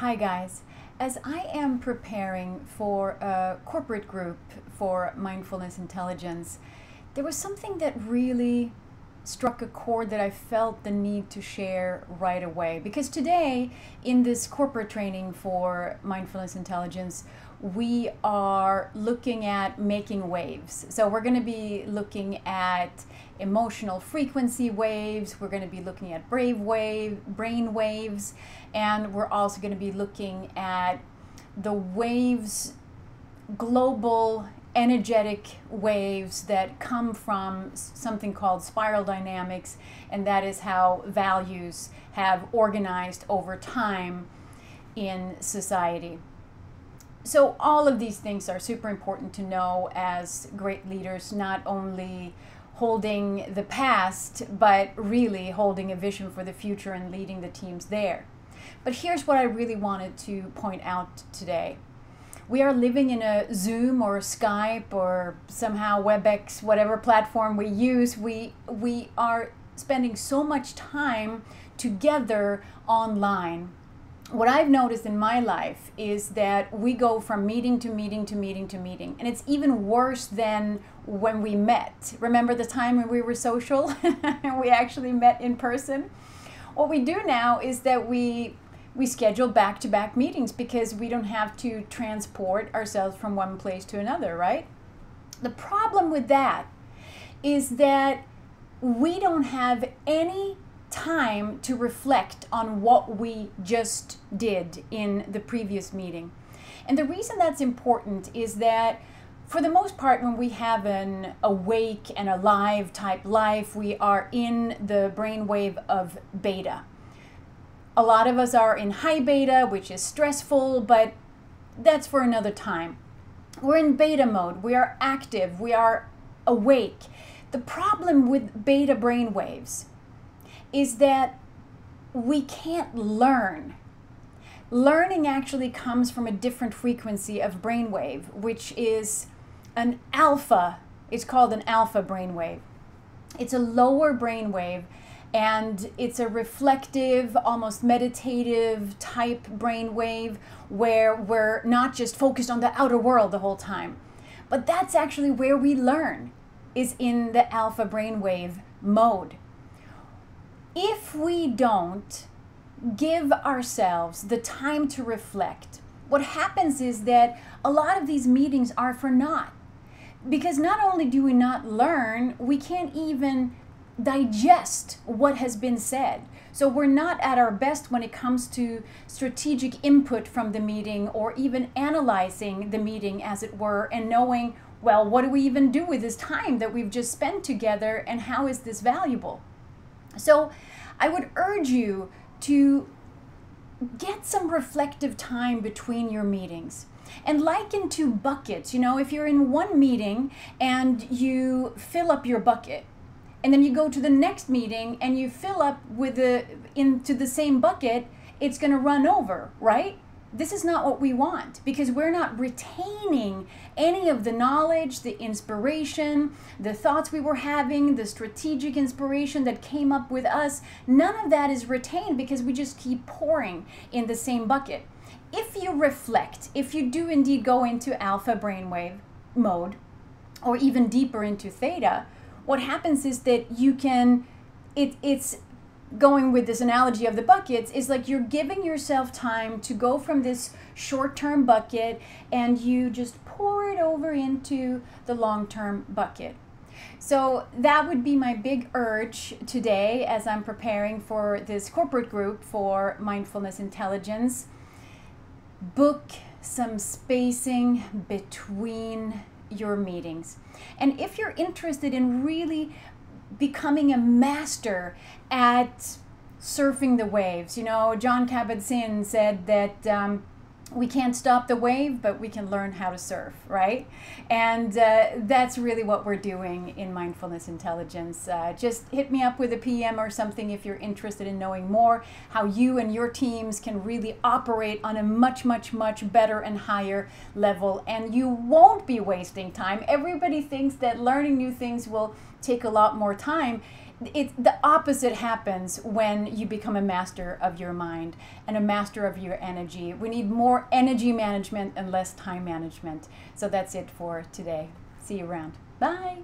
Hi, guys. As I am preparing for a corporate group for mindfulness intelligence, there was something that really struck a chord that I felt the need to share right away. Because today, in this corporate training for mindfulness intelligence, we are looking at making waves. So, we're going to be looking at emotional frequency waves, we're going to be looking at brave wave, brain waves, and we're also going to be looking at the waves, global energetic waves that come from something called spiral dynamics, and that is how values have organized over time in society. So, all of these things are super important to know as great leaders, not only holding the past, but really holding a vision for the future and leading the teams there. But here's what I really wanted to point out today we are living in a Zoom or Skype or somehow WebEx, whatever platform we use, we we are spending so much time together online. What I've noticed in my life is that we go from meeting to meeting to meeting to meeting, and it's even worse than when we met. Remember the time when we were social and we actually met in person? What we do now is that we we schedule back to back meetings because we don't have to transport ourselves from one place to another, right? The problem with that is that we don't have any time to reflect on what we just did in the previous meeting. And the reason that's important is that for the most part, when we have an awake and alive type life, we are in the brainwave of beta. A lot of us are in high beta, which is stressful, but that's for another time. We're in beta mode, we are active, we are awake. The problem with beta brain waves is that we can't learn. Learning actually comes from a different frequency of brainwave, which is an alpha. It's called an alpha brainwave. It's a lower brainwave and it's a reflective, almost meditative type brainwave where we're not just focused on the outer world the whole time. But that's actually where we learn, is in the alpha brainwave mode. If we don't give ourselves the time to reflect, what happens is that a lot of these meetings are for naught. Because not only do we not learn, we can't even digest what has been said. So we're not at our best when it comes to strategic input from the meeting or even analyzing the meeting, as it were, and knowing, well, what do we even do with this time that we've just spent together and how is this valuable? So I would urge you to get some reflective time between your meetings and liken to buckets. You know, if you're in one meeting and you fill up your bucket, and then you go to the next meeting and you fill up with the into the same bucket, it's going to run over, right? This is not what we want because we're not retaining any of the knowledge, the inspiration, the thoughts we were having, the strategic inspiration that came up with us. None of that is retained because we just keep pouring in the same bucket. If you reflect, if you do indeed go into alpha brainwave mode or even deeper into theta, what happens is that you can it, it's going with this analogy of the buckets is like you're giving yourself time to go from this short-term bucket and you just pour it over into the long-term bucket so that would be my big urge today as I'm preparing for this corporate group for mindfulness intelligence. Book some spacing between your meetings. And if you're interested in really becoming a master at surfing the waves, you know, Jon Kabat-Zinn said that um, we can't stop the wave, but we can learn how to surf, right? And uh, that's really what we're doing in mindfulness intelligence. Uh, just hit me up with a PM or something if you're interested in knowing more how you and your teams can really operate on a much, much, much better and higher level. And you won't be wasting time. Everybody thinks that learning new things will take a lot more time it the opposite happens when you become a master of your mind and a master of your energy. We need more energy management and less time management. So that's it for today. See you around. Bye.